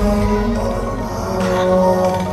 Oh,